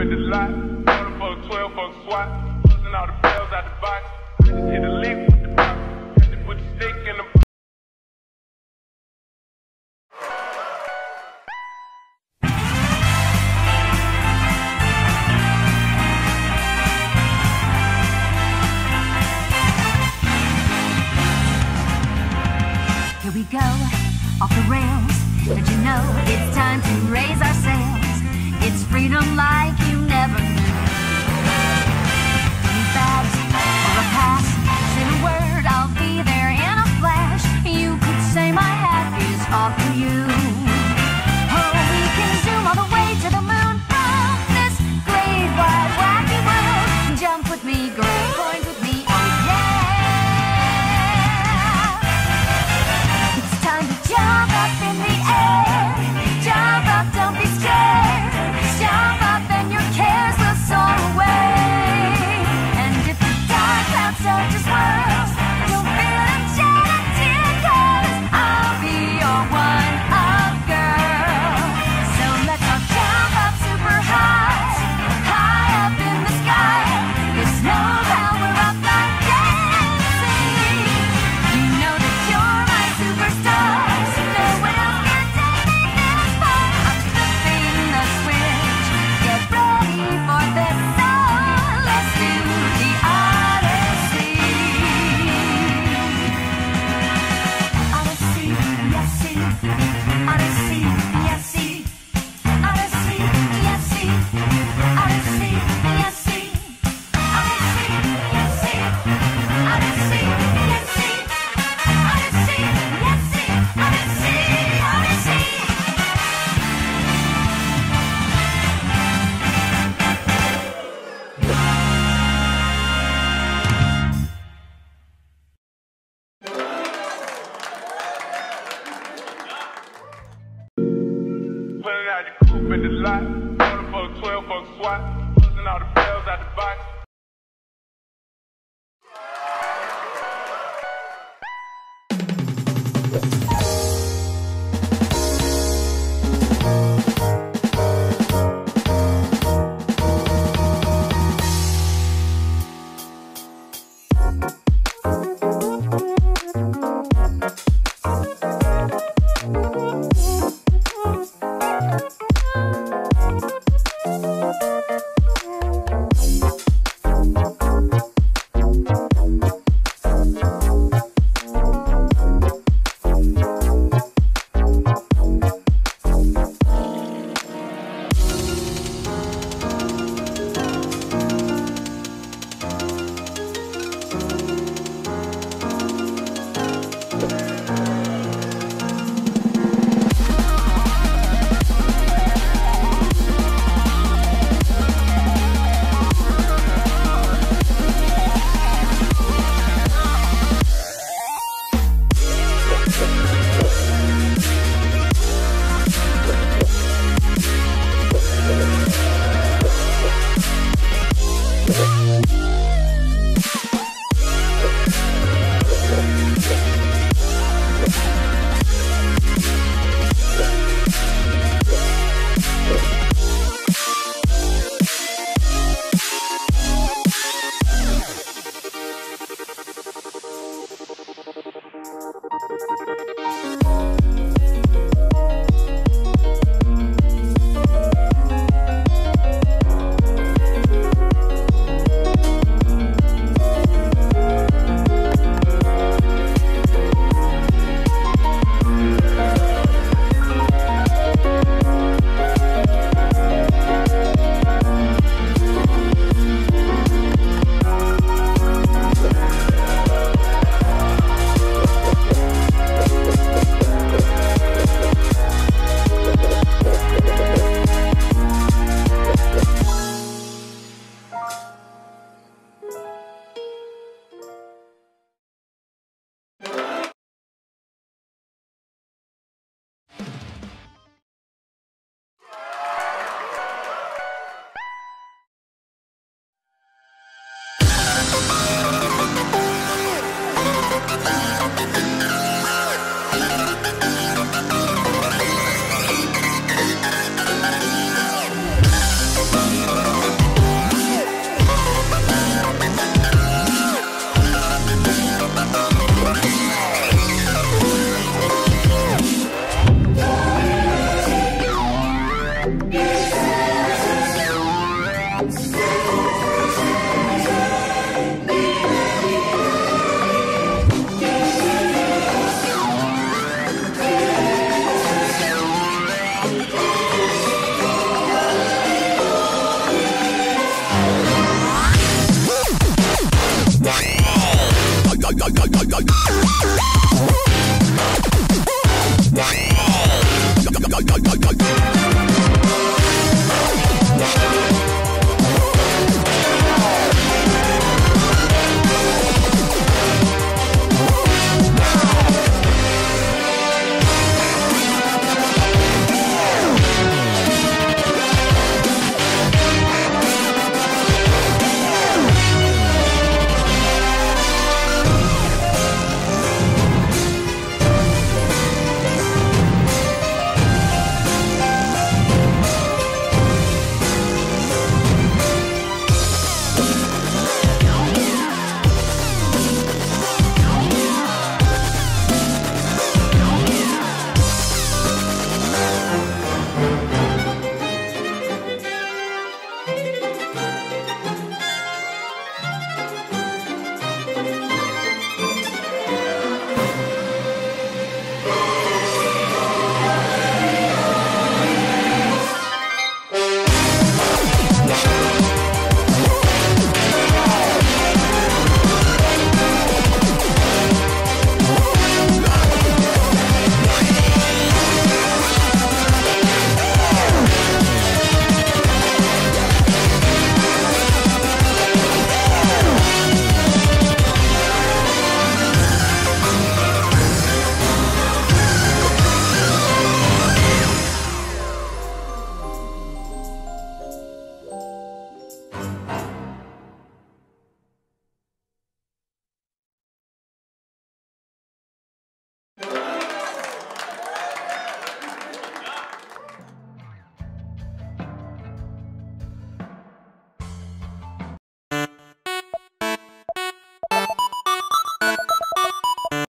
With the lot. Motherfucker 12, fuck squat. Pushing all the bells out the box. Hit the lick. up in the lot. Order for a 12 for a SWAT. Losing all the bells out the box. Yeah.